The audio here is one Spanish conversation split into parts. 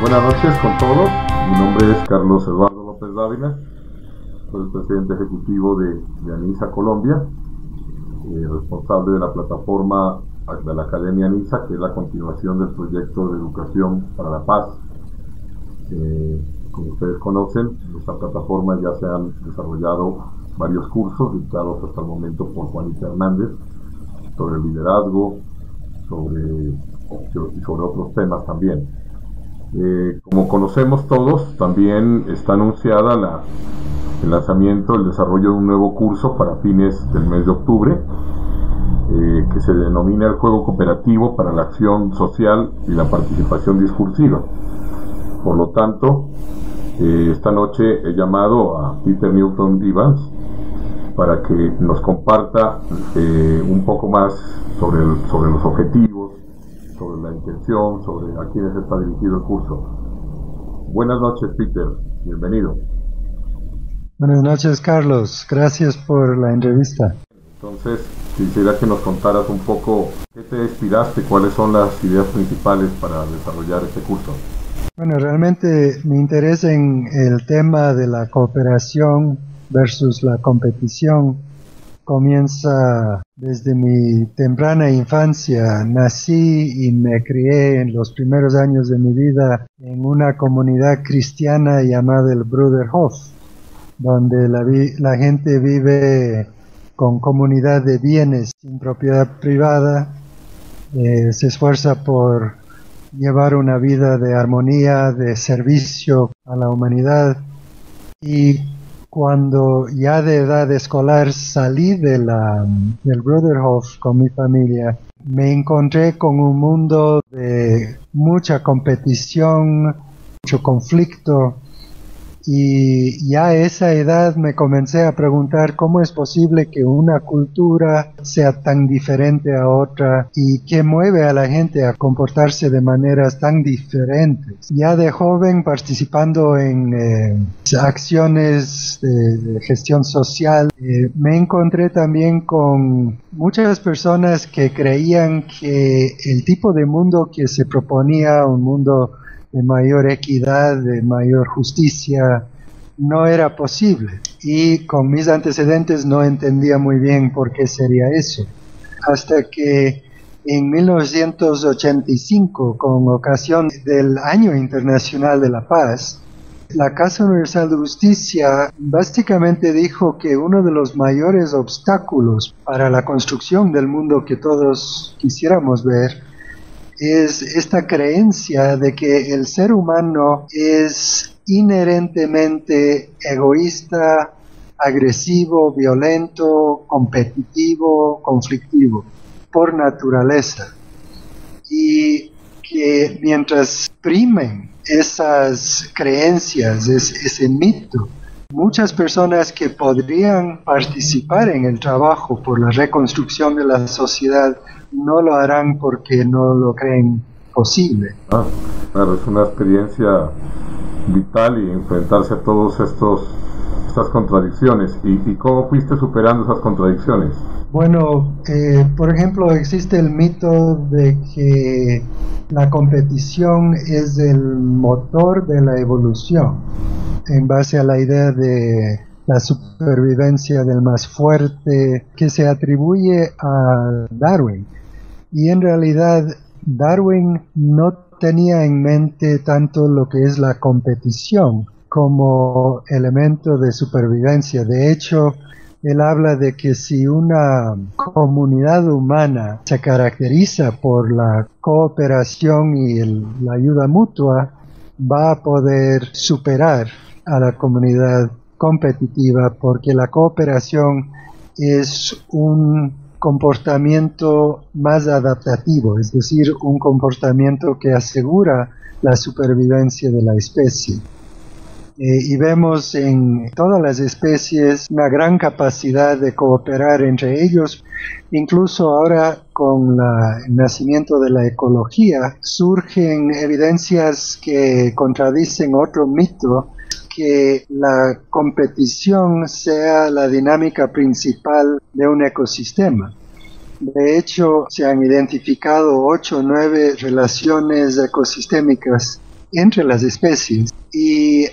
Buenas noches con todos. Mi nombre es Carlos Eduardo López Dávila. Soy el presidente ejecutivo de, ANISA Colombia, eh, responsable de la plataforma de la Academia ANISA, que es la continuación del proyecto de educación para la paz. Eh, como ustedes conocen, en esta plataforma ya se han desarrollado varios cursos dictados hasta el momento por Juanita Hernández sobre liderazgo, sobre, sobre otros temas también. Eh, como conocemos todos, también está anunciada la, el lanzamiento, el desarrollo de un nuevo curso para fines del mes de octubre, eh, que se denomina el Juego Cooperativo para la Acción Social y la Participación Discursiva. Por lo tanto, eh, esta noche he llamado a Peter Newton Evans para que nos comparta un poco más sobre los objetivos, sobre la intención, sobre a quiénes está dirigido el curso. Buenas noches, Peter. Bienvenido. Buenas noches, Carlos. Gracias por la entrevista. Entonces, quisiera que nos contaras un poco qué te inspiraste, cuáles son las ideas principales para desarrollar este curso. Bueno, realmente me interesa en el tema de la cooperación versus la competición. Comienza desde mi temprana infancia. Nací y me crié en los primeros años de mi vida en una comunidad cristiana llamada el Bruderhof, donde la, la gente vive con comunidad de bienes sin propiedad privada, eh, se esfuerza por llevar una vida de armonía, de servicio a la humanidad. Y cuando ya de edad escolar salí de la, del Brotherhof con mi familia, me encontré con un mundo de mucha competición, mucho conflicto, y ya a esa edad me comencé a preguntar cómo es posible que una cultura sea tan diferente a otra y qué mueve a la gente a comportarse de maneras tan diferentes. Ya de joven participando en eh, acciones de, gestión social, eh, me encontré también con muchas personas que creían que el tipo de mundo que se proponía, un mundo de mayor equidad, de mayor justicia, no era posible. Y con mis antecedentes no entendía muy bien por qué sería eso. Hasta que en 1985, con ocasión del Año Internacional de la Paz, la Casa Universal de Justicia básicamente dijo que uno de los mayores obstáculos para la construcción del mundo que todos quisiéramos ver es esta creencia de que el ser humano es inherentemente egoísta, agresivo, violento, competitivo, conflictivo, por naturaleza. Y que mientras primen esas creencias, ese mito, muchas personas que podrían participar en el trabajo por la reconstrucción de la sociedad no lo harán porque no lo creen posible. Ah, claro, es una experiencia vital y enfrentarse a todos estos estas contradicciones. ¿Y, cómo fuiste superando esas contradicciones? Bueno, eh, por ejemplo, existe el mito de que la competición es el motor de la evolución, en base a la idea de la supervivencia del más fuerte, que se atribuye a Darwin. Y en realidad Darwin no tenía en mente tanto lo que es la competición como elemento de supervivencia. De hecho, él habla de que si una comunidad humana se caracteriza por la cooperación y la ayuda mutua, va a poder superar a la comunidad competitiva porque la cooperación es un comportamiento más adaptativo, es decir, un comportamiento que asegura la supervivencia de la especie. Eh, y vemos en todas las especies una gran capacidad de cooperar entre ellos. Incluso ahora con el nacimiento de la ecología surgen evidencias que contradicen otro mito que la competición sea la dinámica principal de un ecosistema. De hecho, se han identificado ocho o nueve relaciones ecosistémicas entre las especies. Y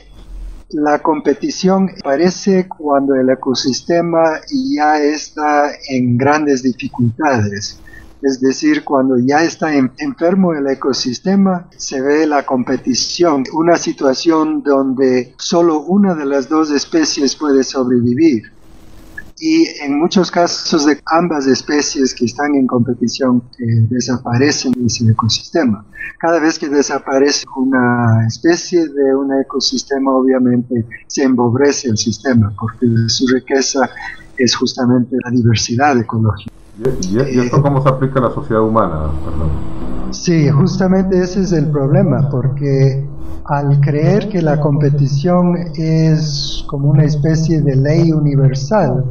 la competición aparece cuando el ecosistema ya está en grandes dificultades. Es decir, cuando ya está enfermo el ecosistema, se ve la competición, una situación donde solo una de las dos especies puede sobrevivir y en muchos casos de ambas especies que están en competición eh, desaparecen de ese ecosistema. Cada vez que desaparece una especie de un ecosistema, obviamente se empobrece el sistema, porque su riqueza es justamente la diversidad ecológica. ¿Y, esto cómo se aplica a la sociedad humana? Sí, justamente ese es el problema, porque al creer que la competición es como una especie de ley universal,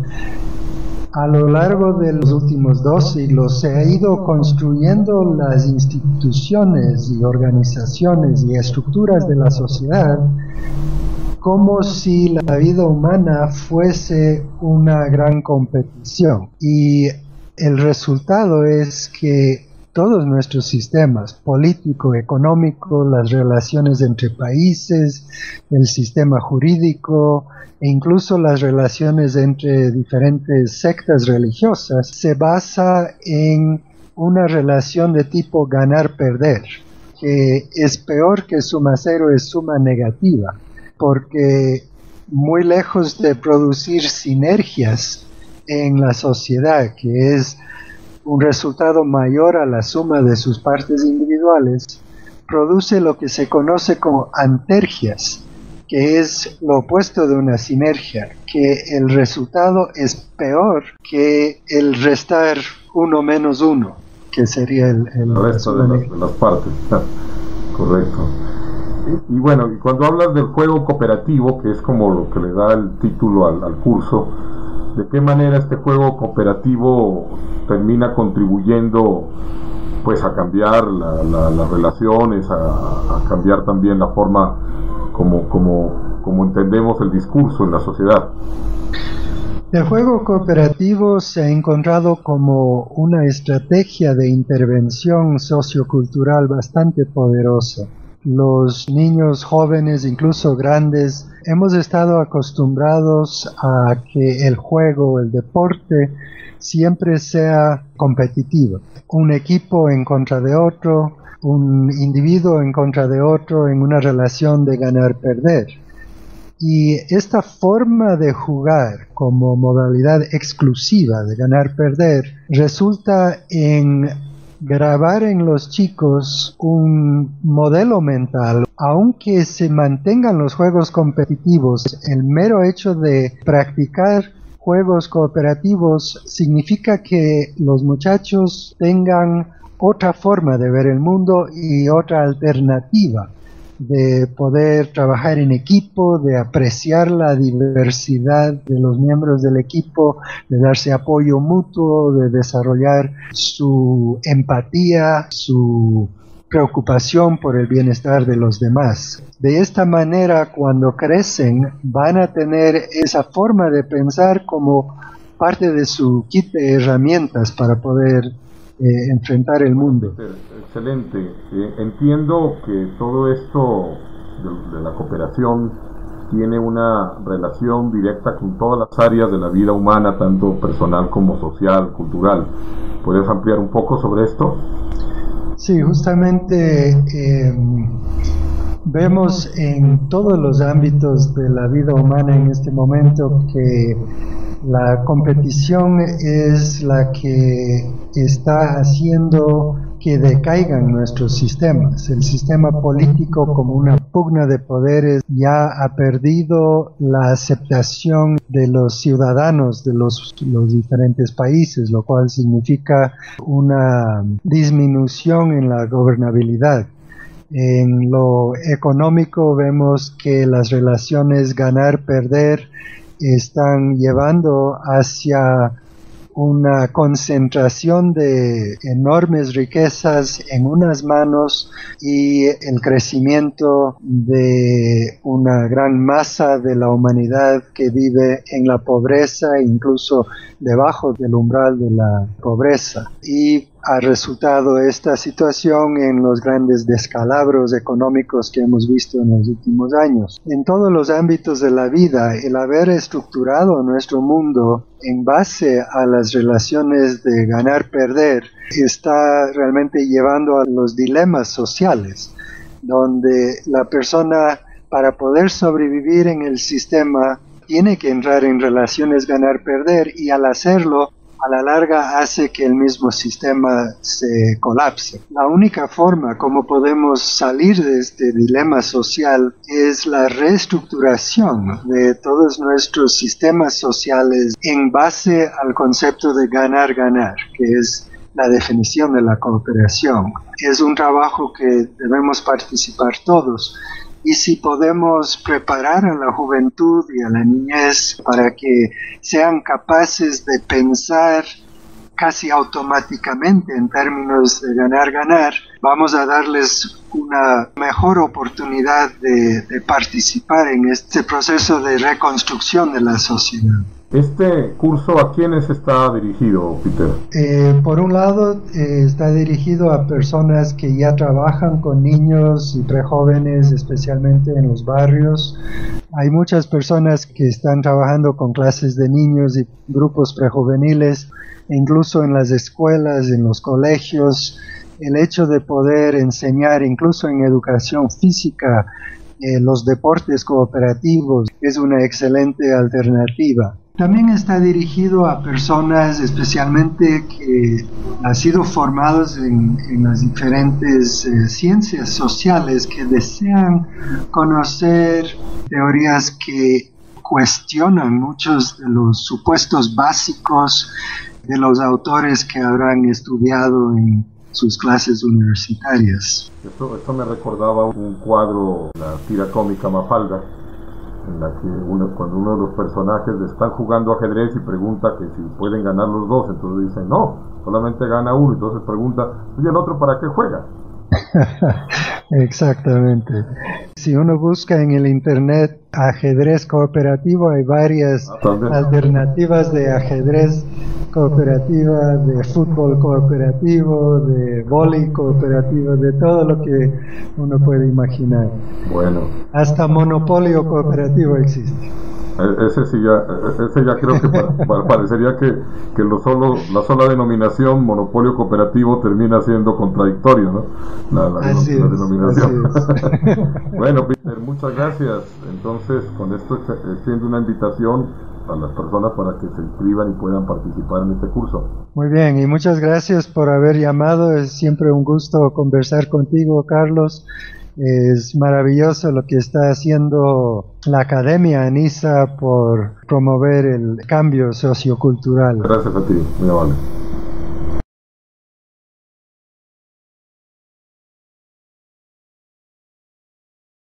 a lo largo de los últimos dos siglos se ha ido construyendo las instituciones y organizaciones y estructuras de la sociedad como si la vida humana fuese una gran competición. Y el resultado es que todos nuestros sistemas, político, económico, las relaciones entre países, el sistema jurídico e incluso las relaciones entre diferentes sectas religiosas, se basa en una relación de tipo ganar-perder, que es peor que suma cero, es suma negativa, porque muy lejos de producir sinergias en la sociedad, que es un resultado mayor a la suma de sus partes individuales, produce lo que se conoce como antergias, que es lo opuesto de una sinergia, que el resultado es peor que el restar uno menos uno, que sería el, resto de las, partes. Correcto. Y, bueno, cuando hablas del juego cooperativo, que es como lo que le da el título al curso, ¿de qué manera este juego cooperativo termina contribuyendo pues a cambiar las relaciones, a, cambiar también la forma como, como, como entendemos el discurso en la sociedad. El juego cooperativo se ha encontrado como una estrategia de intervención sociocultural bastante poderosa. Los niños jóvenes, incluso grandes, hemos estado acostumbrados a que el juego, el deporte, siempre sea competitivo. Un equipo en contra de otro, un individuo en contra de otro en una relación de ganar-perder. Y esta forma de jugar como modalidad exclusiva de ganar-perder resulta en grabar en los chicos un modelo mental, aunque se mantengan los juegos competitivos, el mero hecho de practicar juegos cooperativos significa que los muchachos tengan otra forma de ver el mundo y otra alternativa de poder trabajar en equipo, de apreciar la diversidad de los miembros del equipo, de darse apoyo mutuo, de desarrollar su empatía, su preocupación por el bienestar de los demás. De esta manera, cuando crecen, van a tener esa forma de pensar como parte de su kit de herramientas para poder eh, enfrentar el mundo. Excelente. Eh, entiendo que todo esto de, de la cooperación tiene una relación directa con todas las áreas de la vida humana, tanto personal como social, cultural. ¿Puedes ampliar un poco sobre esto? Sí, justamente em, vemos en todos los ámbitos de la vida humana en este momento que la competición es la que está haciendo que decaigan nuestros sistemas. El sistema político como una pugna de poderes ya ha perdido la aceptación de los ciudadanos de los, diferentes países, lo cual significa una disminución en la gobernabilidad. En lo económico vemos que las relaciones ganar-perder están llevando hacia una concentración de enormes riquezas en unas manos y el crecimiento de una gran masa de la humanidad que vive en la pobreza incluso debajo del umbral de la pobreza. Y ha resultado esta situación en los grandes descalabros económicos que hemos visto en los últimos años. En todos los ámbitos de la vida, el haber estructurado nuestro mundo en base a las relaciones de ganar-perder está realmente llevando a los dilemas sociales, donde la persona para poder sobrevivir en el sistema tiene que entrar en relaciones ganar-perder y al hacerlo a la larga hace que el mismo sistema se colapse. La única forma como podemos salir de este dilema social es la reestructuración de todos nuestros sistemas sociales en base al concepto de ganar-ganar, que es la definición de la cooperación. Es un trabajo que debemos participar todos y si podemos preparar a la juventud y a la niñez para que sean capaces de pensar casi automáticamente en términos de ganar-ganar, vamos a darles una mejor oportunidad de, participar en este proceso de reconstrucción de la sociedad. ¿Este curso a quiénes está dirigido, Peter? Eh, por un lado, eh, está dirigido a personas que ya trabajan con niños y prejóvenes, especialmente en los barrios. Hay muchas personas que están trabajando con clases de niños y grupos prejuveniles, incluso en las escuelas, en los colegios. El hecho de poder enseñar, incluso en educación física, eh, los deportes cooperativos es una excelente alternativa. También está dirigido a personas especialmente que han sido formados en, las diferentes eh, ciencias sociales que desean conocer teorías que cuestionan muchos de los supuestos básicos de los autores que habrán estudiado en sus clases universitarias. Esto, esto me recordaba un cuadro, la tira cómica Mafalda, en la que uno, cuando uno de los personajes están jugando ajedrez y pregunta que si pueden ganar los dos, entonces dicen no, solamente gana uno, entonces pregunta, ¿y el otro para qué juega? Exactamente. Si uno busca en el internet ajedrez cooperativo, hay varias alternativas de ajedrez cooperativa, de fútbol cooperativo, de vóley cooperativo, de todo lo que uno puede imaginar. Bueno. Hasta monopolio cooperativo existe. E-, ese sí ya, e-, ese ya creo que parecería que, que lo solo, la sola denominación monopolio cooperativo termina siendo contradictorio, ¿no? La, denominación. bueno, Peter, muchas gracias. Entonces, con esto extiendo una invitación a las personas para que se inscriban y puedan participar en este curso. Muy bien, y muchas gracias por haber llamado. Es siempre un gusto conversar contigo, Carlos. Es maravilloso lo que está haciendo la Academia ANISA por promover el cambio sociocultural. Gracias a ti, muy amable.